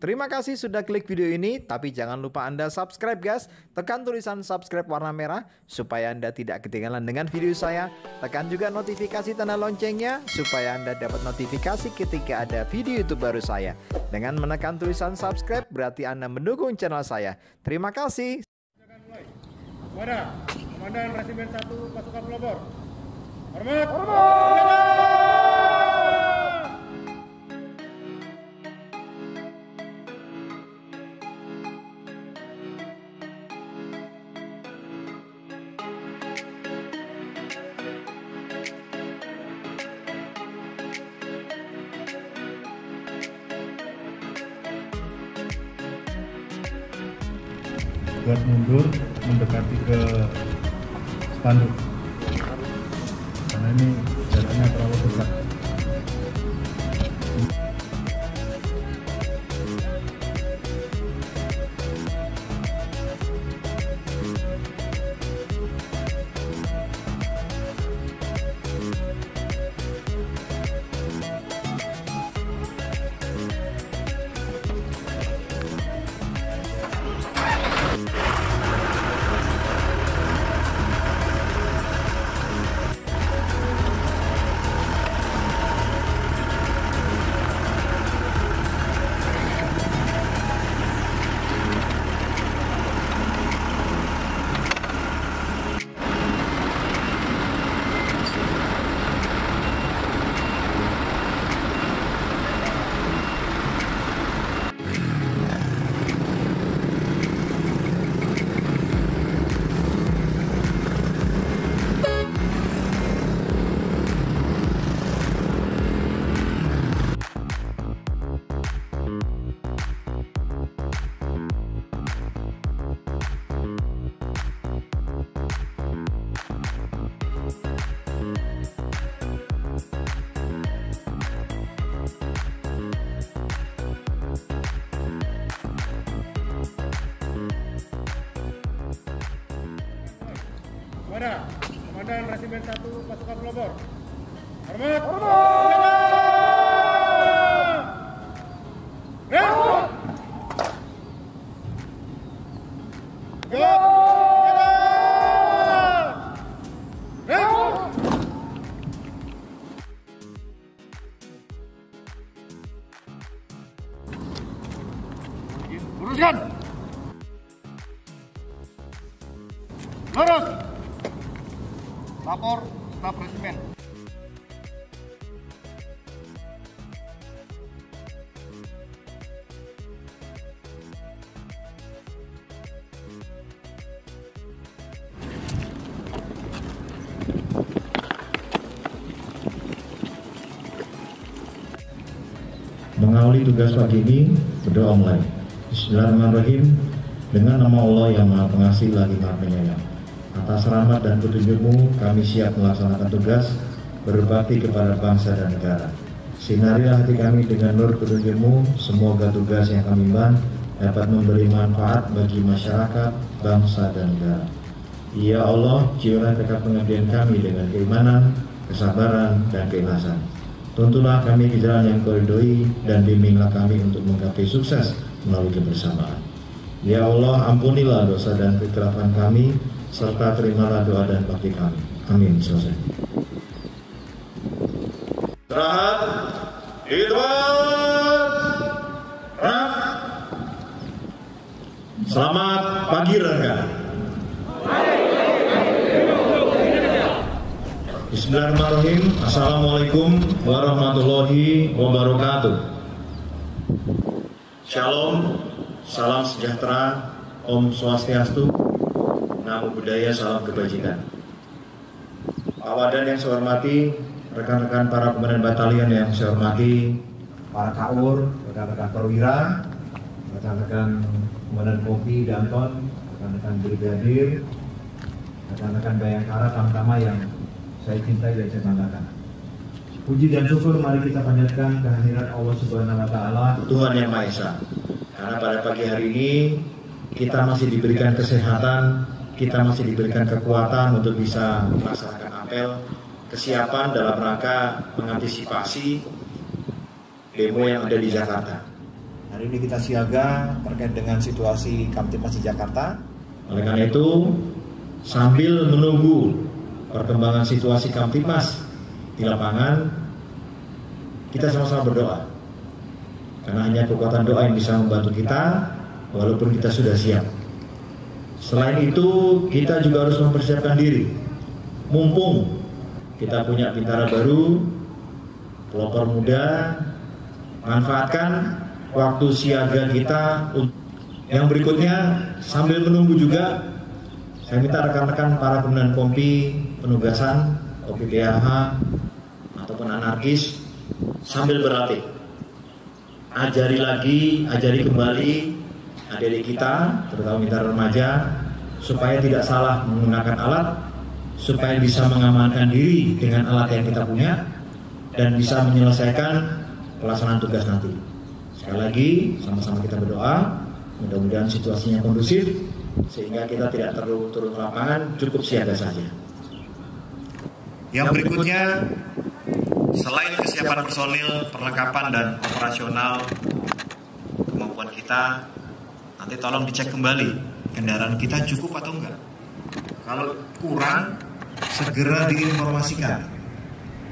Terima kasih sudah klik video ini, tapi jangan lupa Anda subscribe guys. Tekan tulisan subscribe warna merah supaya Anda tidak ketinggalan dengan video saya. Tekan juga notifikasi tanda loncengnya supaya Anda dapat notifikasi ketika ada video YouTube baru saya. Dengan menekan tulisan subscribe berarti Anda mendukung channel saya. Terima kasih. Wadah, Komandan Resimen 1 Pasukan Pelopor. Hormat. Hormat. Buat mundur mendekati ke spanduk. Karena ini jaraknya terlalu besar Wadah, Komandan Resimen 1 Pasukan Pelopor. Hormat. Hormat. Hormat. Luruskan. Lurus. Lapor staf resimen. Mengawali tugas pagi ini, berdoa mulai. Bismillahirrahmanirrahim. Dengan nama Allah yang Maha Pengasih lagi Maha Penyayang. Atas rahmat dan petunjukmu, kami siap melaksanakan tugas berbakti kepada bangsa dan negara. Sinarilah hati kami dengan nur petunjukmu, semoga tugas yang kami ban dapat memberi manfaat bagi masyarakat, bangsa, dan negara. Ya Allah, jiwalah dekat pengabdian kami dengan keimanan, kesabaran, dan keikhlasan. Tuntunlah kami ke jalan yang kau ridhoi dan bimbinglah kami untuk menggapai sukses melalui kebersamaan. Ya Allah, ampunilah dosa dan kekerapan kami, serta terimalah doa dan bakti kami. Amin. Selesai. Istirahat. Istirahat. Selamat pagi rekan. Bismillahirrahmanirrahim. Assalamualaikum warahmatullahi wabarakatuh. Shalom, salam sejahtera, Om Swastiastu, Namo Buddhaya, salam kebajikan. Pak Wadan yang saya hormati, rekan-rekan para komandan batalion yang saya hormati, para kaur, rekan-rekan perwira, rekan-rekan komandan kopi, Danton, rekan-rekan brigadir, rekan-rekan Bayangkara, tamtama yang saya cintai dan saya banggakan. Puji dan syukur mari kita panjatkan kehadiran Allah Subhanahu wa taala, Tuhan yang Maha Esa. Karena pada pagi hari ini kita masih diberikan kesehatan, kita masih diberikan kekuatan untuk bisa melaksanakan apel kesiapan dalam rangka mengantisipasi demo yang ada di Jakarta. Hari ini kita siaga terkait dengan situasi Kamtipmas di Jakarta. Oleh karena itu, sambil menunggu perkembangan situasi Kamtipmas di lapangan, kita sama-sama berdoa. Karena hanya kekuatan doa yang bisa membantu kita, walaupun kita sudah siap. Selain itu, kita juga harus mempersiapkan diri. Mumpung kita punya Bintara baru, pelopor muda, manfaatkan waktu siaga kita. Yang berikutnya, sambil menunggu juga, saya minta rekan-rekan para pimpinan kompi, penugasan, kopi PHH, ataupun anarkis, sambil berlatih. Ajari lagi, ajari kembali adik-adik kita, terutama mitra remaja, supaya tidak salah menggunakan alat, supaya bisa mengamankan diri dengan alat yang kita punya, dan bisa menyelesaikan pelaksanaan tugas nanti. Sekali lagi, sama-sama kita berdoa, mudah-mudahan situasinya kondusif, sehingga kita tidak perlu turun lapangan, cukup siaga saja. Yang berikutnya, selain kesiapan personil, perlengkapan dan operasional kemampuan kita, tolong dicek kembali kendaraan kita cukup atau enggak. Kalau kurang, segera diinformasikan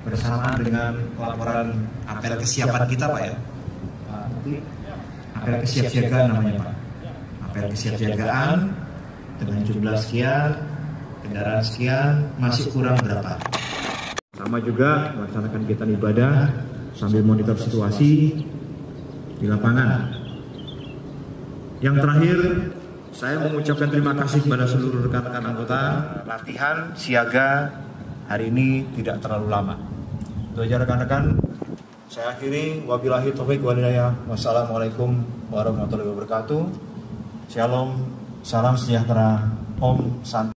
bersamaan dengan laporan apel kesiapan kita Pak ya. Apel kesiapsiagaan namanya Pak. Apel kesiapsiagaan dengan jumlah sekian, kendaraan sekian, masih kurang berapa? Sama juga melaksanakan kegiatan ibadah sambil monitor situasi di lapangan. Yang terakhir, saya mengucapkan terima kasih kepada seluruh rekan-rekan anggota. Latihan siaga hari ini tidak terlalu lama. Itu aja rekan-rekan. Saya akhiri wabillahi taufik walhidayah. Wassalamualaikum warahmatullahi wabarakatuh. Shalom, salam sejahtera, Om Santi.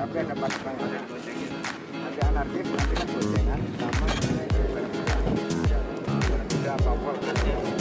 tapi ada pasukan yang ada anarkis nanti kan sama dengan tidak apa pun